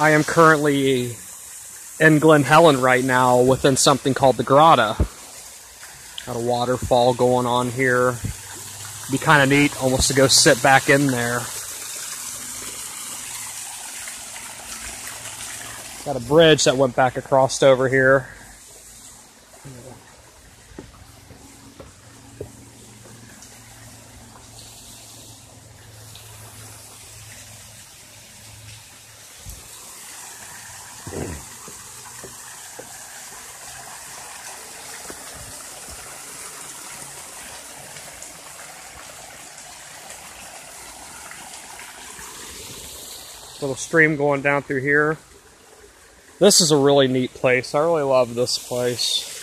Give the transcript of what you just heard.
I am currently in Glen Helen right now within something called the Grotta. Got a waterfall going on here. Be kind of neat almost to go sit back in there. Got a bridge that went back across over here. Little stream going down through here. This is a really neat place. I really love this place.